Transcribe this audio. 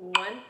One,